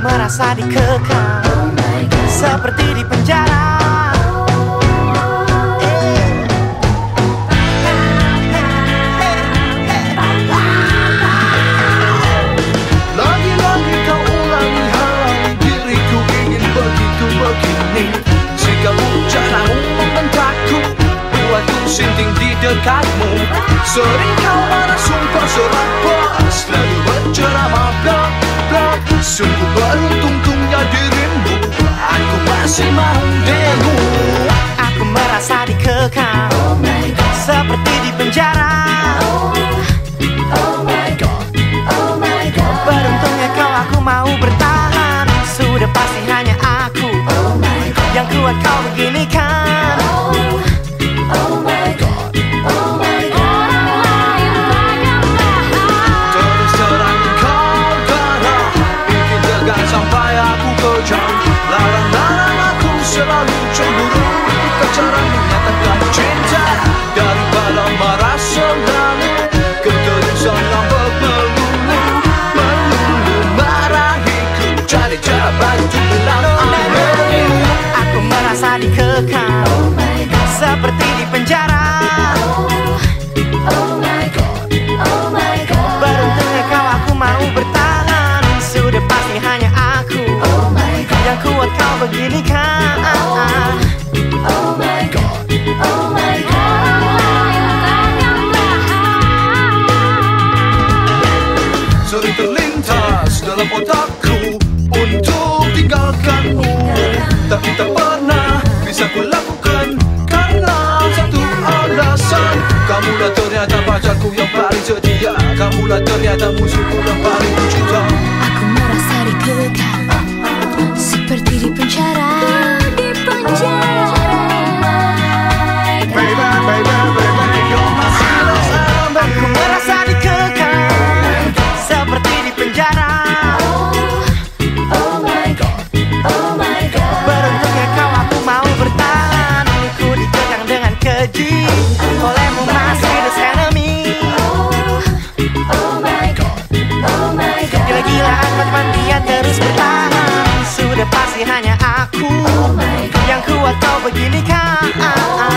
merasa dikekang. Seperti di penjara. Lagi-lagi kau ulangi halangi Mau demo Aku merasa dikekang. Seperti di penjara. Beruntungnya kau aku mau bertahan. Sudah pasti hanya aku Yang kuat kau begini cemburu Bukan cara menyatakan cinta. Daripada marah selalu Ketulusan ngambek melulu Melulu marahiku Cari cara bantu bilang I love you Aku merasa dikekang. Seperti di penjara. Beruntungnya kau aku mau bertahan. Sudah pasti hanya aku Yang kuat kau begini kan dalam otakku Untuk tinggalkanmu. Tapi tak pernah bisa kulakukan Karena satu alasan. Kamulah ternyata pacarku yang paling setia. Kamulah ternyata musuhku yang paling ku cinta. Aku merasa dikekang Seperti di terus bertahan. Sudah pasti hanya aku Yang kuat kau begini kan